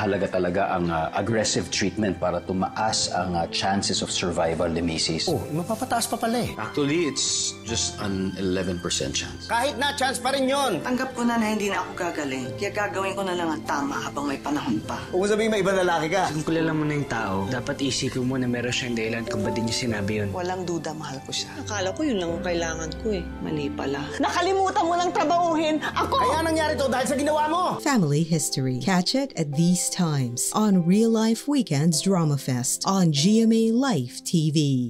Halaga talaga ang ah, aggressive treatment para tumaas ang ah, chances of survival ni Mrs. Oh, mapapataas pa pala eh. Actually, it's just an 11% chance. Kahit na, chance pa rin yon. Tanggap ko na na hindi na ako gagaling. Kaya gagawin ko na lang ang tama habang may panahon pa. Huwag mo sabihin may ibang lalaki ka. Kung kilala mo na yung tao, dapat isipin mo na meron siyang dahilan kung ba't di niya sinabi yun. Walang duda, mahal ko siya. Akala ko yun lang ang kailangan ko eh. Mali pala. Nakalimutan mo lang trabahuhin ako! Kaya nangyari to dahil sa ginawa mo. Family History. Catch it at these times on Real Life Weekends Drama Fest on GMA Life TV.